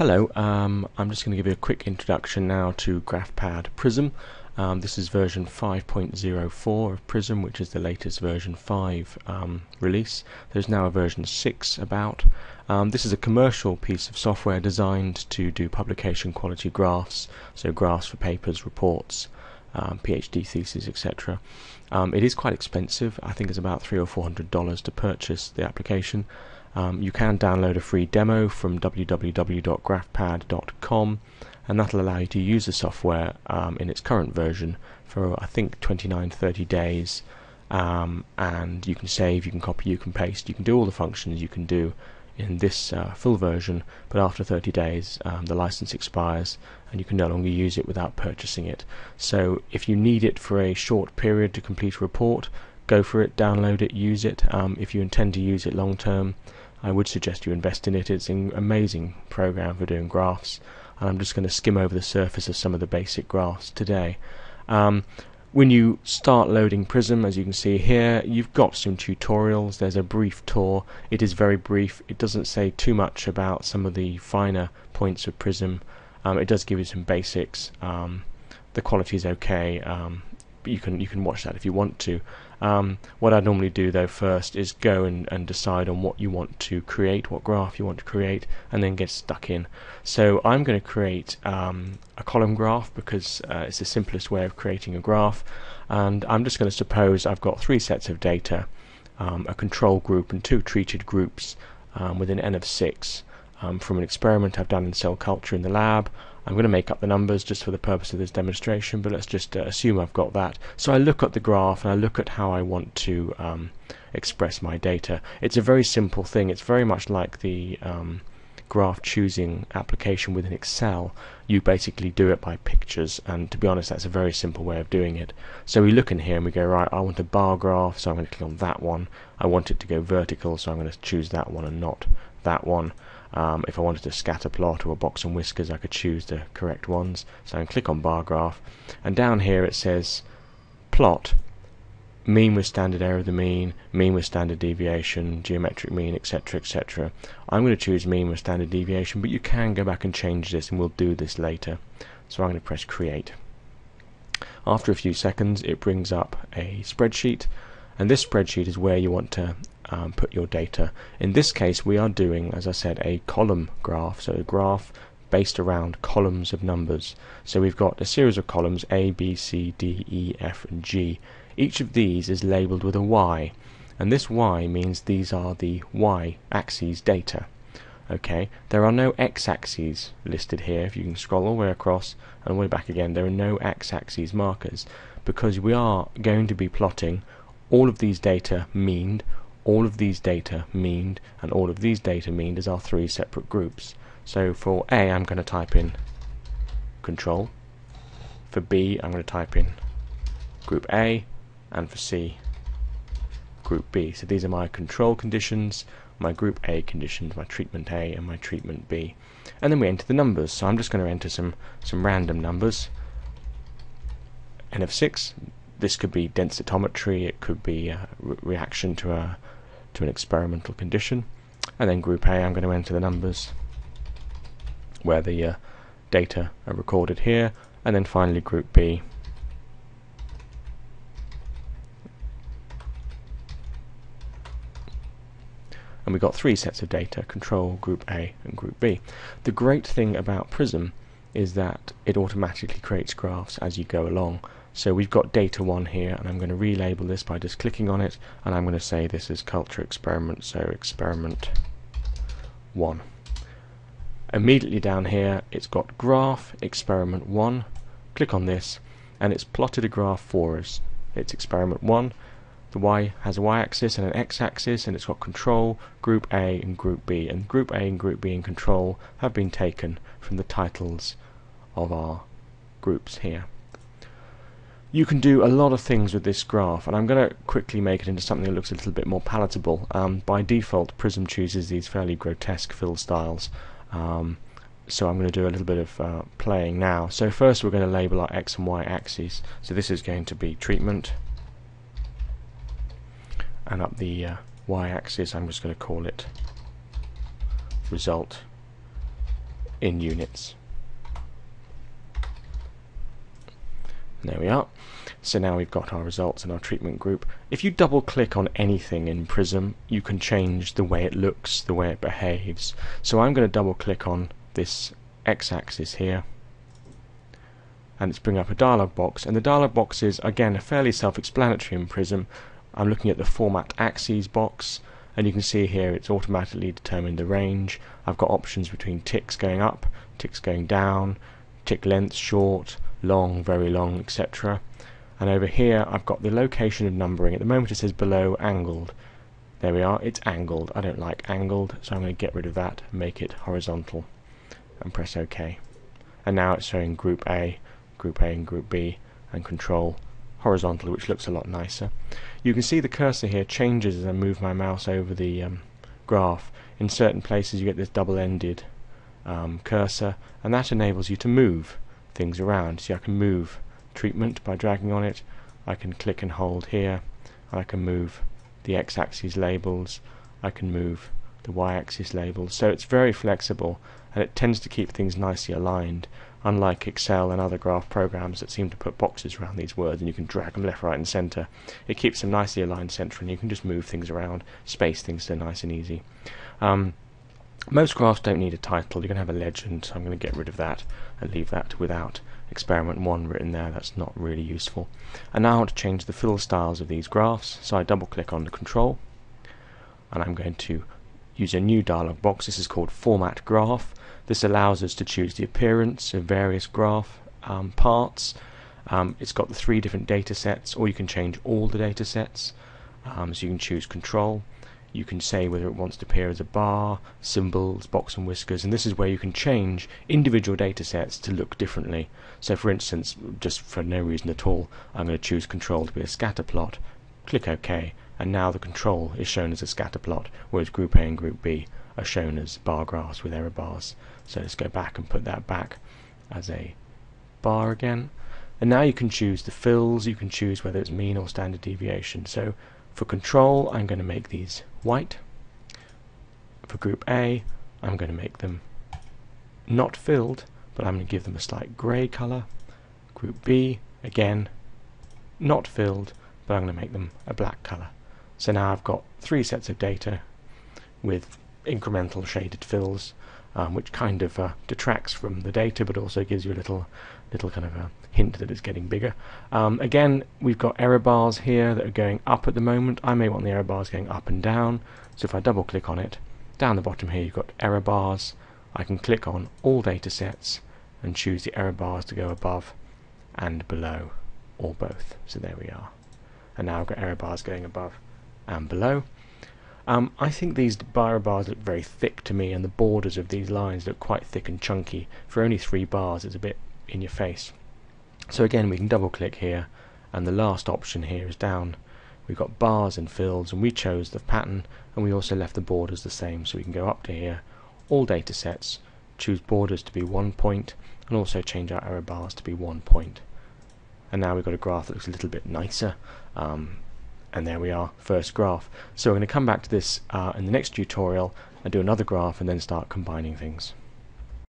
Hello, um, I'm just going to give you a quick introduction now to GraphPad Prism. Um, this is version 5.04 of Prism, which is the latest version 5 um, release. There's now a version 6 about. Um, this is a commercial piece of software designed to do publication quality graphs, so graphs for papers, reports, um, PhD theses, etc. Um, it is quite expensive. I think it's about three or four hundred dollars to purchase the application. Um, you can download a free demo from www.graphpad.com and that'll allow you to use the software um, in its current version for I think 29 30 days um, and you can save, you can copy, you can paste, you can do all the functions you can do in this uh, full version but after 30 days um, the license expires and you can no longer use it without purchasing it so if you need it for a short period to complete a report go for it, download it, use it. Um, if you intend to use it long term, I would suggest you invest in it. It's an amazing program for doing graphs, and I'm just going to skim over the surface of some of the basic graphs today. Um, when you start loading Prism, as you can see here, you've got some tutorials. There's a brief tour. It is very brief. It doesn't say too much about some of the finer points of Prism. Um, it does give you some basics. Um, the quality is okay. Um, you can you can watch that if you want to. Um, what I normally do though first is go and, and decide on what you want to create, what graph you want to create, and then get stuck in. So I'm going to create um, a column graph because uh, it's the simplest way of creating a graph, and I'm just going to suppose I've got three sets of data, um, a control group and two treated groups um, with an n of six um, from an experiment I've done in cell culture in the lab. I'm going to make up the numbers just for the purpose of this demonstration, but let's just uh, assume I've got that. So I look at the graph and I look at how I want to um, express my data. It's a very simple thing. It's very much like the um, graph choosing application within Excel. You basically do it by pictures, and to be honest, that's a very simple way of doing it. So we look in here and we go, right, I want a bar graph, so I'm going to click on that one. I want it to go vertical, so I'm going to choose that one and not that one. Um, if I wanted to scatter plot or a box and whiskers I could choose the correct ones so I can click on bar graph and down here it says plot mean with standard error of the mean, mean with standard deviation, geometric mean, etc. etc. I'm going to choose mean with standard deviation but you can go back and change this and we'll do this later so I'm going to press create after a few seconds it brings up a spreadsheet and this spreadsheet is where you want to um, put your data. In this case, we are doing, as I said, a column graph, so a graph based around columns of numbers. So we've got a series of columns A, B, C, D, E, F, and G. Each of these is labeled with a Y, and this Y means these are the Y axes data. Okay, there are no X axes listed here. If you can scroll all the way across and way back again, there are no X axes markers because we are going to be plotting all of these data meaned all of these data meaned and all of these data meaned as our three separate groups. So for A I'm going to type in control, for B I'm going to type in group A and for C group B. So these are my control conditions, my group A conditions, my treatment A and my treatment B. And then we enter the numbers. So I'm just going to enter some, some random numbers. N of 6, this could be densitometry, it could be a re reaction to a to an experimental condition. And then group A, I'm going to enter the numbers where the uh, data are recorded here. And then finally group B, and we've got three sets of data, control, group A and group B. The great thing about Prism is that it automatically creates graphs as you go along. So we've got data 1 here and I'm going to relabel this by just clicking on it and I'm going to say this is culture experiment so experiment 1. Immediately down here it's got graph experiment 1 click on this and it's plotted a graph for us. It's experiment 1 the y has a y-axis and an x-axis and it's got control, group A and group B and group A and group B and control have been taken from the titles of our groups here. You can do a lot of things with this graph, and I'm going to quickly make it into something that looks a little bit more palatable. Um, by default, Prism chooses these fairly grotesque fill styles, um, so I'm going to do a little bit of uh, playing now. So first we're going to label our x and y axes. So this is going to be treatment, and up the uh, y axis I'm just going to call it result in units. There we are. So now we've got our results in our treatment group. If you double click on anything in Prism, you can change the way it looks, the way it behaves. So I'm going to double click on this x-axis here and it's bring up a dialog box and the dialog box is again a fairly self-explanatory in Prism. I'm looking at the format axes box and you can see here it's automatically determined the range. I've got options between ticks going up, ticks going down, tick length short, long, very long, etc and over here I've got the location of numbering. At the moment it says below angled. There we are, it's angled. I don't like angled, so I'm going to get rid of that and make it horizontal and press OK. And now it's showing group A, group A and group B and control horizontally, which looks a lot nicer. You can see the cursor here changes as I move my mouse over the um, graph. In certain places you get this double-ended um, cursor and that enables you to move things around. See I can move treatment by dragging on it. I can click and hold here. I can move the x-axis labels. I can move the y-axis labels. So it's very flexible and it tends to keep things nicely aligned unlike Excel and other graph programs that seem to put boxes around these words and you can drag them left, right and centre. It keeps them nicely aligned centrally and you can just move things around, space things so nice and easy. Um, most graphs don't need a title, you can have a legend, so I'm going to get rid of that and leave that without experiment 1 written there, that's not really useful. And now I want to change the fill styles of these graphs, so I double click on the control, and I'm going to use a new dialog box, this is called Format Graph. This allows us to choose the appearance of various graph um, parts. Um, it's got the three different data sets, or you can change all the data sets. Um, so you can choose control, you can say whether it wants to appear as a bar, symbols, box and whiskers, and this is where you can change individual data sets to look differently. So for instance, just for no reason at all, I'm going to choose control to be a scatter plot, click OK, and now the control is shown as a scatter plot, whereas group A and group B are shown as bar graphs with error bars. So let's go back and put that back as a bar again. And now you can choose the fills, you can choose whether it's mean or standard deviation. So for control, I'm going to make these white. For group A, I'm going to make them not filled, but I'm going to give them a slight grey colour. Group B, again, not filled, but I'm going to make them a black colour. So now I've got three sets of data with incremental shaded fills, um, which kind of uh, detracts from the data, but also gives you a little, little kind of a hint that it's getting bigger. Um, again, we've got error bars here that are going up at the moment. I may want the error bars going up and down. So if I double click on it, down the bottom here you've got error bars. I can click on all data sets and choose the error bars to go above and below, or both. So there we are. And now I've got error bars going above and below. Um, I think these error bars look very thick to me, and the borders of these lines look quite thick and chunky. For only three bars, it's a bit in your face. So again, we can double click here, and the last option here is down. We've got bars and fills, and we chose the pattern, and we also left the borders the same, so we can go up to here, all data sets, choose borders to be one point, and also change our error bars to be one point. And now we've got a graph that looks a little bit nicer. Um, and there we are, first graph. So we're going to come back to this uh, in the next tutorial and do another graph and then start combining things.